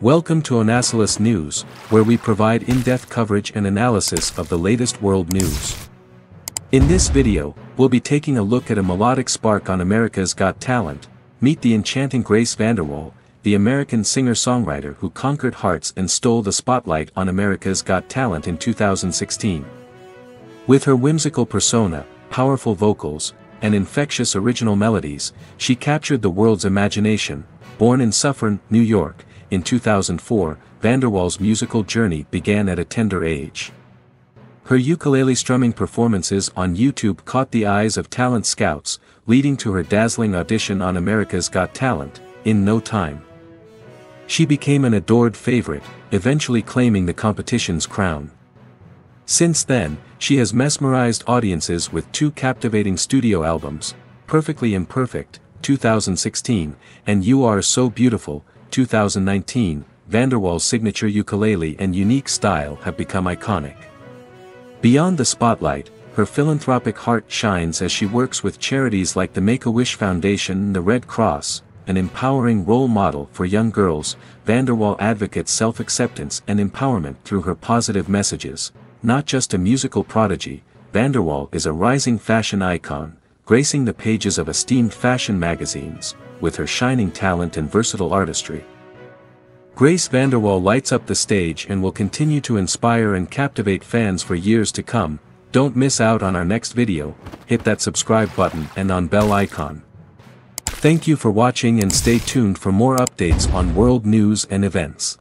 Welcome to Onasilus News, where we provide in-depth coverage and analysis of the latest world news. In this video, we'll be taking a look at a melodic spark on America's Got Talent, meet the enchanting Grace VanderWaal, the American singer-songwriter who conquered hearts and stole the spotlight on America's Got Talent in 2016. With her whimsical persona, powerful vocals, and infectious original melodies, she captured the world's imagination, born in Suffern, New York, in 2004, VanderWaal's musical journey began at a tender age. Her ukulele strumming performances on YouTube caught the eyes of talent scouts, leading to her dazzling audition on America's Got Talent, in no time. She became an adored favorite, eventually claiming the competition's crown. Since then, she has mesmerized audiences with two captivating studio albums, Perfectly Imperfect, 2016, and You Are So Beautiful, 2019, VanderWaal's signature ukulele and unique style have become iconic. Beyond the spotlight, her philanthropic heart shines as she works with charities like the Make-A-Wish Foundation and the Red Cross, an empowering role model for young girls, VanderWaal advocates self-acceptance and empowerment through her positive messages. Not just a musical prodigy, VanderWaal is a rising fashion icon, gracing the pages of esteemed fashion magazines, with her shining talent and versatile artistry. Grace VanderWaal lights up the stage and will continue to inspire and captivate fans for years to come, don't miss out on our next video, hit that subscribe button and on bell icon. Thank you for watching and stay tuned for more updates on world news and events.